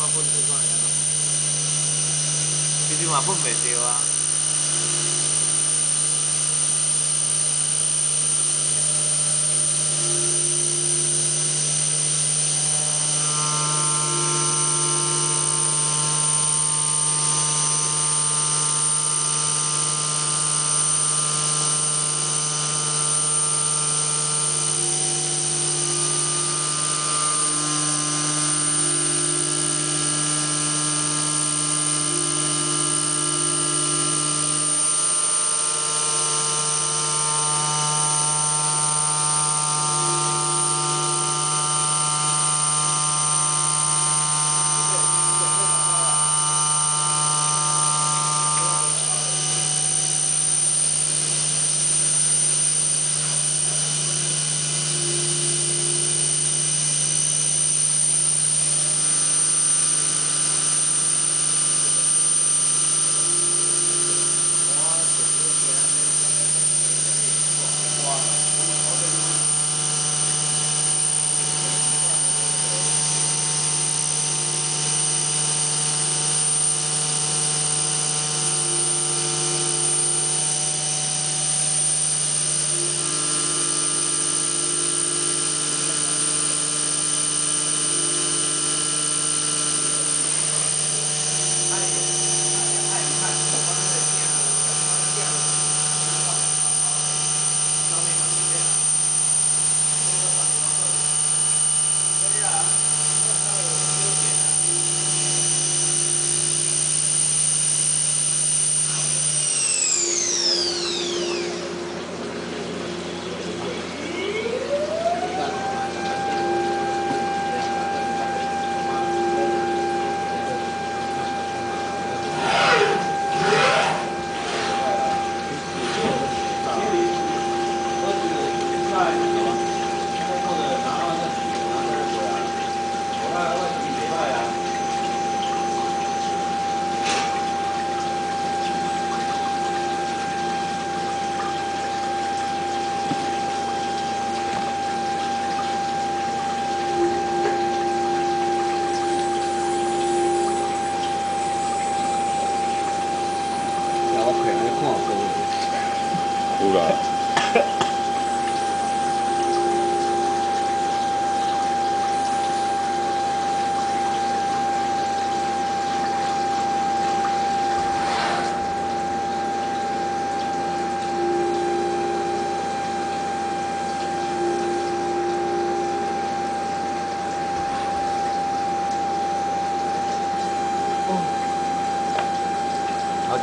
မှာပုံစံပါရနော်ဒီဒီမှာပုံပဲသေးပါ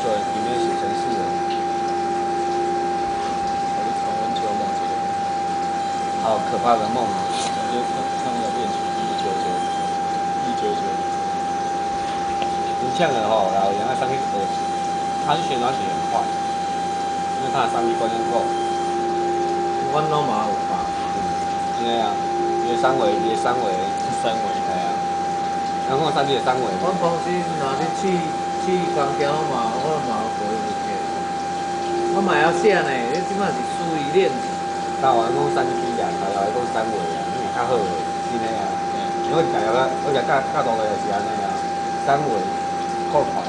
久里面写成是了，还是传闻求梦这个，还有可怕的梦啊，感觉看看那个恋曲一九九一九九，很像的吼，然后原来上去呃，他是宣传写很快，因为他三 D 观众够，阮拢嘛有拍，因为啊，因为三维，因为三维，三维系啊，然后三 D 的三维，阮公司若咧去去工条嘛，我嘛。我嘛要写呢，你即摆是属于练习。但我讲三 D 啊，大家讲三维啊，因为较好的，真的啊，因为我常常我常教教大个也是安尼啊，三维扣款，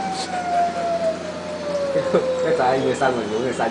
要知影伊个三维，有个三。